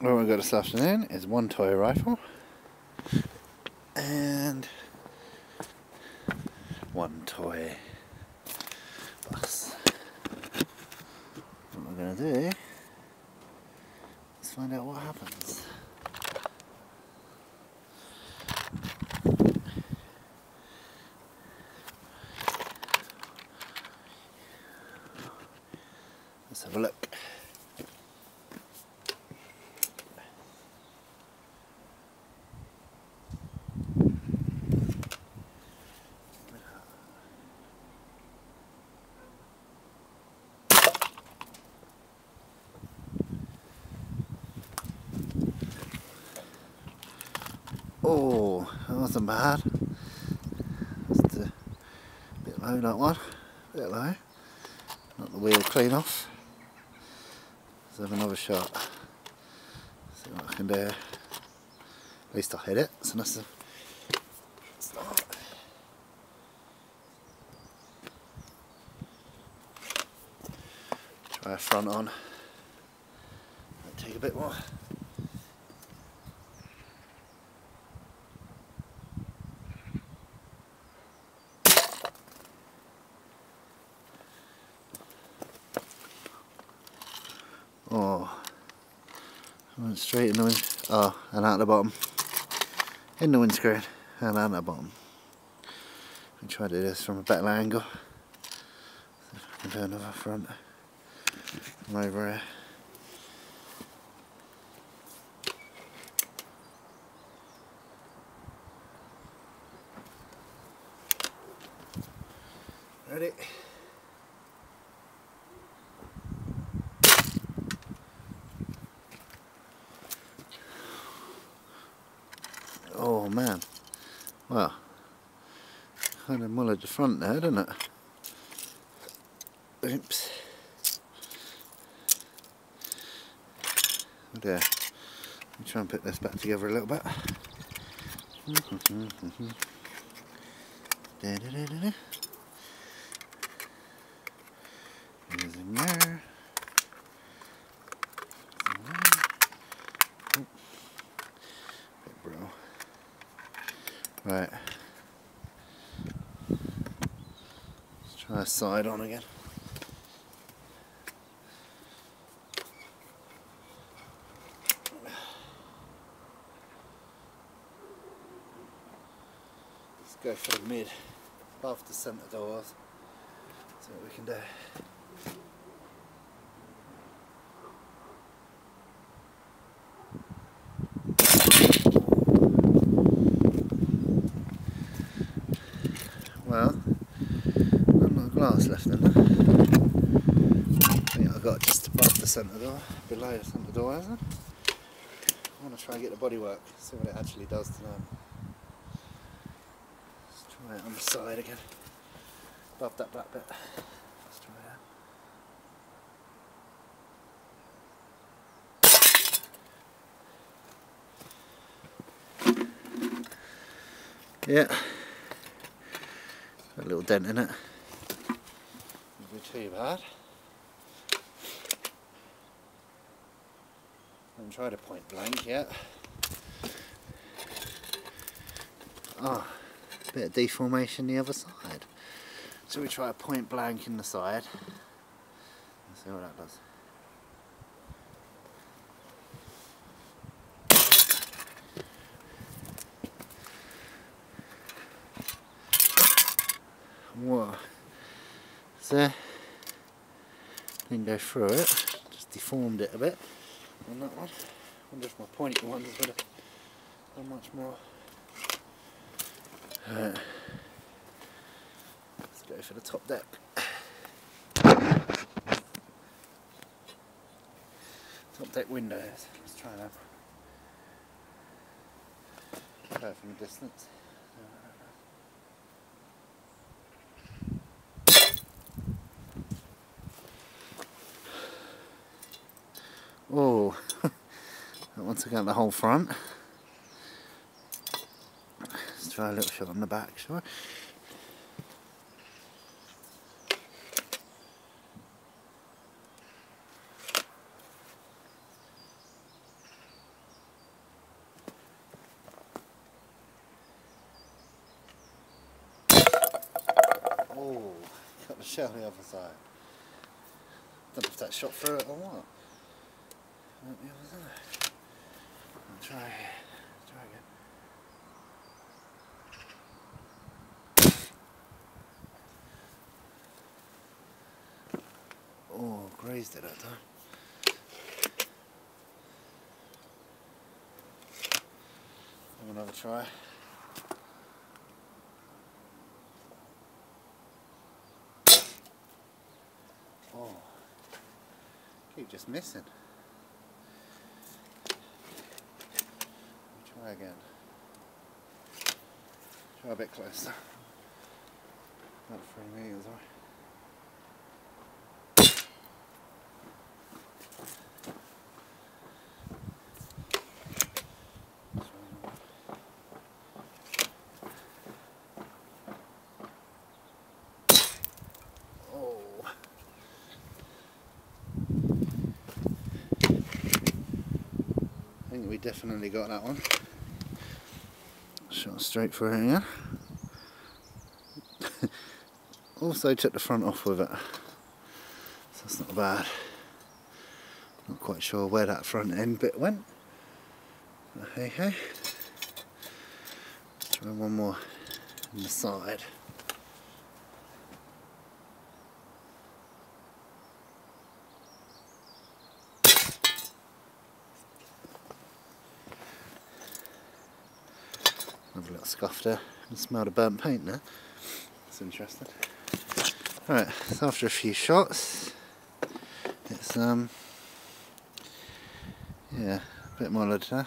what we've got this afternoon is one toy rifle and one toy bus. What we're going to do is find out what happens. Let's have a look. That bad. Just a bit low that one, bit low. Not the wheel clean off. Let's have another shot. See what I can do. At least I hit it, so that's a start. Try a front on. Might take a bit more. Oh, I went straight in the wind. Oh, and out the bottom. In the windscreen and out the bottom. I try to do this from a better angle. I do another front from over here. Ready? Oh man. Well, kind of mullered the front there, didn't it? Oops. Oh dear. Let me try and put this back together a little bit. Da -da -da -da -da. There's a mirror. Bit bro. Right. Let's try a side on again. Let's go for the mid, above the centre doors. See what we can do. Well, much glass left in there. I think I got just above the centre door, below the centre door, hasn't it? I want to try and get the bodywork, see what it actually does to them. Let's try it on the side again, above that black bit. Let's try that. Yeah. A little dent in it. Not too bad. haven't tried a point blank yet. Ah, oh, bit of deformation the other side. So we try a point blank in the side. Let's see what that does. So, didn't go through it, just deformed it a bit on that one. wonder if my pointy ones would have done much more. Right. Let's go for the top deck. Top deck windows. Let's try that. Go from a distance. once again, the whole front. Let's try a little shot on the back, shall we? Oh, got the shell on the other side. Don't know if that shot through it or what. Right the other side. Try. Try again. Oh, grazed it that time. Have another try. Oh, keep just missing. Try again. Try a bit closer. About three metres oh. think we definitely got that one. Shot straight for here. also took the front off with it. So that's not bad. Not quite sure where that front end bit went. But hey hey. Try one more on the side. Have a little scuff there. Can smell the burnt paint there. That's interesting. Alright, so after a few shots, it's um yeah, a bit molled there.